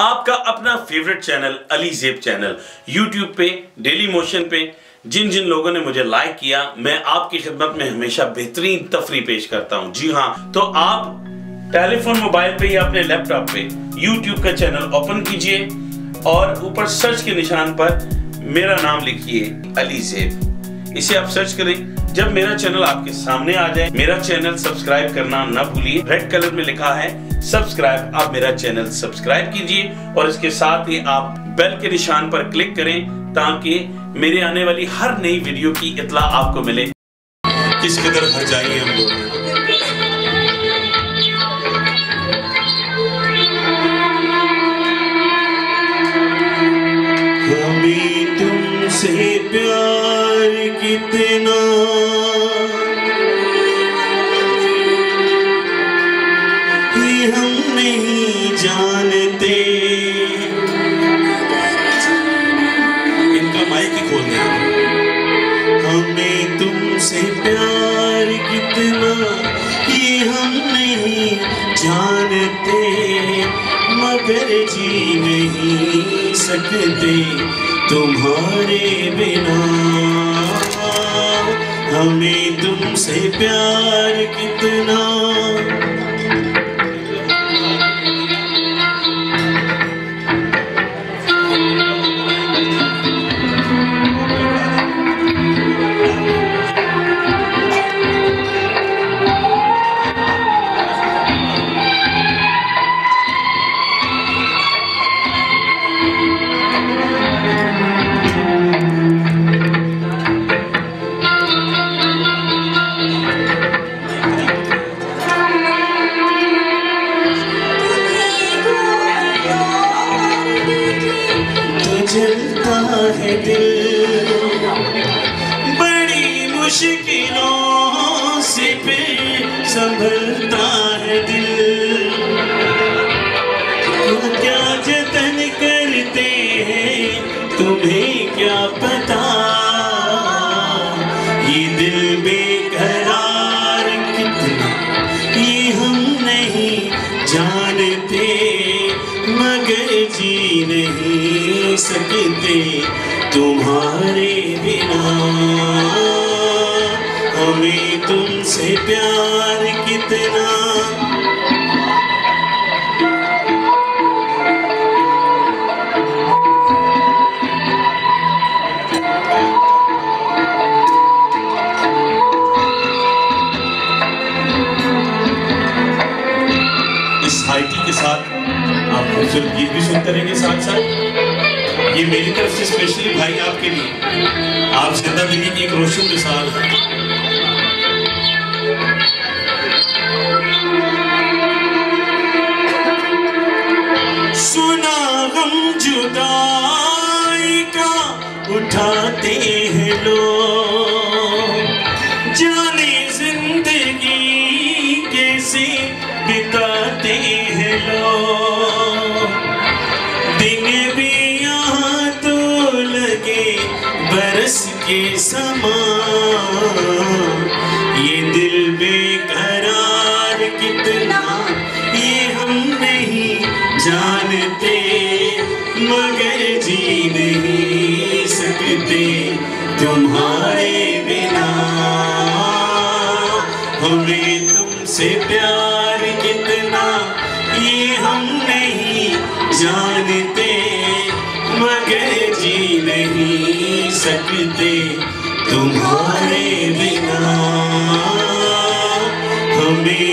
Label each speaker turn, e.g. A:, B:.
A: आपका अपना favourite channel Ali Zeb channel YouTube पे डेली मोशन पे, जिन जिन लोगों ने मुझे लाइक किया, मैं आपकी खिदमत में हमेशा बेहतरीन तफरी पेश करता हूँ। जी हाँ तो आप टेलीफोन मोबाइल पे या अपने लैपटॉप पे यूट्यूब का चैनल ओपन कीजिए और ऊपर सर्च के निशान पर मेरा नाम लिखिए, अली जेब। इसे आप सर्च करें जब मेरा चैनल आपके सामने आ जाए, मेरा चैनल सब्सक्राइब करना न भूलिए। रेड कलर में लिखा है, सब्सक्राइब। आप मेरा चैनल सब्सक्राइब कीजिए और इसके साथ ही आप बेल के निशान पर क्लिक करें ताकि मेरे आने वाली हर नई वीडियो की इतला आपको मिले।
B: किस कदर हर जाएँगे हम लोग? तुमसे प्यार। हम नहीं जानते। इनका माइक ही खोल हमें तुमसे प्यार कितना, ये हम नहीं जानते। मगर जी नहीं सकते तुम्हारे बिना। हमें तुमसे प्यार कितना दिल बड़ी मुश्किलों संभलता दिल। क्या जतन करते तुम्हें क्या पता? ये दिल मगर जी नहीं सकते तुम्हारे बिना। हमें तुमसे प्यार कितना खूबसूरत गीत भी सुनते रहेंगे साथ साथ। ये मेरी तरफ़ से स्पेशली भाई आपके लिए। आप ज़िंदा ज़िंदगी की एक रोशन मिसाल हैं सुना हम जुदाई का उठाते हैं लोग। जाने ज़िंदगी कैसे बिताते हैं लोग। के समान। ये दिल बेकरार कितना, ये हम नहीं जानते। मगर जी नहीं सकते तुम्हारे बिना। हमें तुमसे प्यार कितना, ये हम नहीं जानते। सकते तुम्हारे बिना। हमें